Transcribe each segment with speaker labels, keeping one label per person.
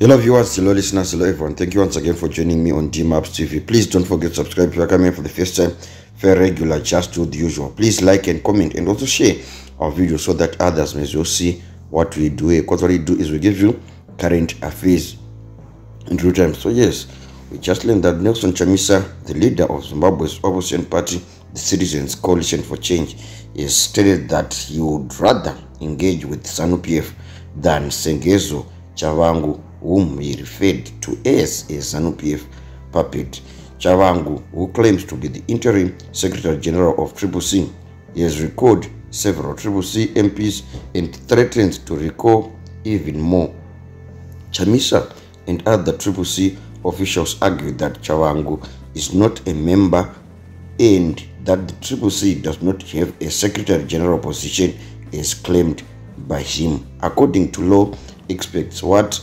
Speaker 1: Hello viewers, hello listeners, hello everyone. Thank you once again for joining me on DMAPS TV. Please don't forget to subscribe if you are coming for the first time. Very regular, just do the usual. Please like and comment and also share our video so that others may also see what we do. Eh, because what we do is we give you current affairs in real time. So yes, we just learned that Nelson Chamisa, the leader of Zimbabwe's opposition party, the Citizens Coalition for Change, has stated that he would rather engage with ZANU-PF than Sengezo Tshabangu, whom he referred to as a ZANU-PF puppet. Chavangu, who claims to be the interim Secretary General of Triple C, he has recalled several Triple C MPs and threatens to recall even more. Chamisa and other Triple C officials argue that Chavangu is not a member and that the Triple C does not have a Secretary General position as claimed by him. According to law experts, what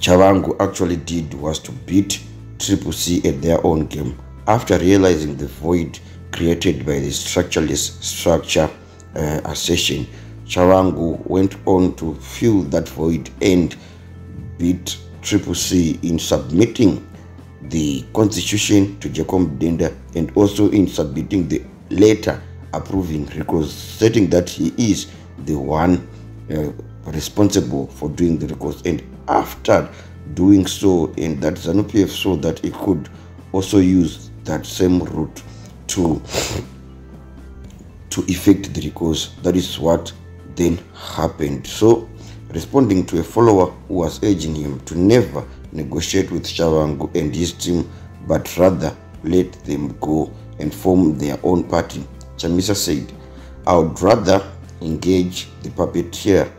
Speaker 1: Tshabangu actually did was to beat Triple C at their own game after realizing the void created by the structureless structure uh, accession. Went on to fill that void and beat Triple C in submitting the constitution to Jacob Denda and also in submitting the letter approving stating that he is the one uh, responsible for doing the records. And after doing so, and that ZANU-PF saw that it could also use that same route to to effect the records. That is what then happened. So, responding to a follower who was urging him to never negotiate with Tshabangu and his team, but rather let them go and form their own party. Chamisa said, I would rather engage the puppeteer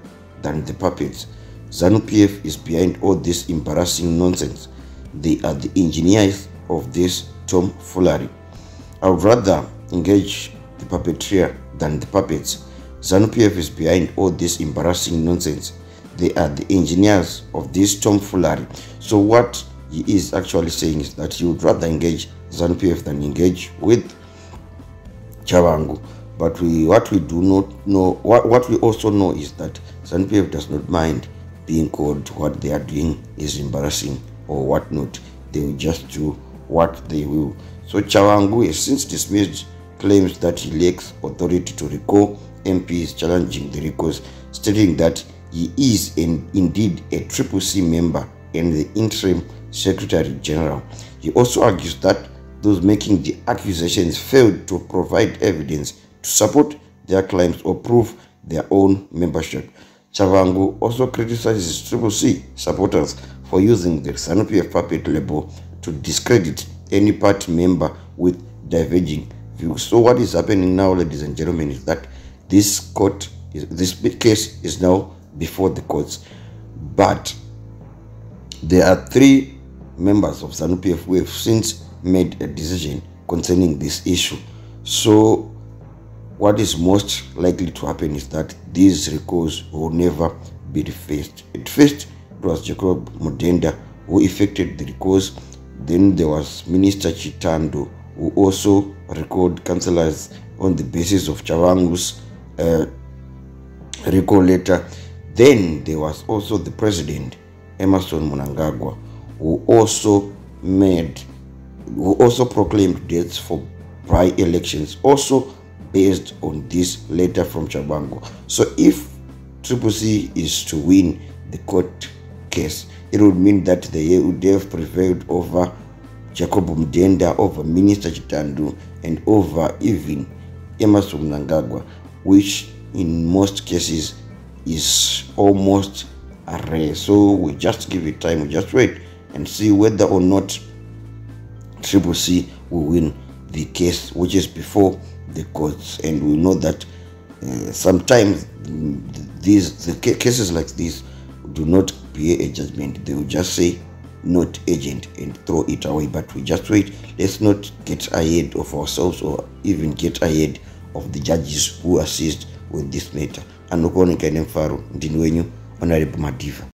Speaker 1: than the puppets. ZANU-PF is behind all this embarrassing nonsense. They are the engineers of this tomfoolery. I would rather engage the puppeteer than the puppets. ZANU-PF is behind all this embarrassing nonsense. They are the engineers of this tomfoolery. So what he is actually saying is that he would rather engage ZANU-PF than engage with Tshabangu. But we, what we do not know, what, what we also know is that ZANU-PF does not mind being called what they are doing is embarrassing or whatnot. They will just do what they will. So Tshabangu has since dismissed claims that he lacks authority to recall MPs challenging the recalls, stating that he is in, indeed a Triple C member and the interim Secretary General. He also argues that those making the accusations failed to provide evidence to support their claims or prove their own membership. Tshabangu also criticizes Triple C supporters for using the ZANU-PF puppet label to discredit any party member with diverging views. So what is happening now, ladies and gentlemen, is that this court, is, this case is now before the courts. But there are three members of ZANU-PF who have since made a decision concerning this issue. So what is most likely to happen is that these recalls will never be defaced. At first, it was Jacob Mudenda who effected the recalls. Then there was Minister Chitando who also recalled councillors on the basis of Tshabangu's uh, recall letter. Then there was also the president, Emmerson Mnangagwa, who also made, who also proclaimed dates for by-elections, also based on this letter from Tshabangu. So if Triple C is to win the court case, it would mean that they would have prevailed over Jacob Mudenda, over Minister Chitando, and over even Emmerson Mnangagwa, which in most cases is almost a rare. So we just give it time, we just wait and see whether or not Triple C will win the case, which is before the courts. And we know that uh, sometimes these the cases like this do not be a judgment. They will just say not agent and throw it away. But we just wait. Let's not get ahead of ourselves or even get ahead of the judges who assist with this matter. Anokuoneka Mfaro ndini wenyu Honorable Madiva.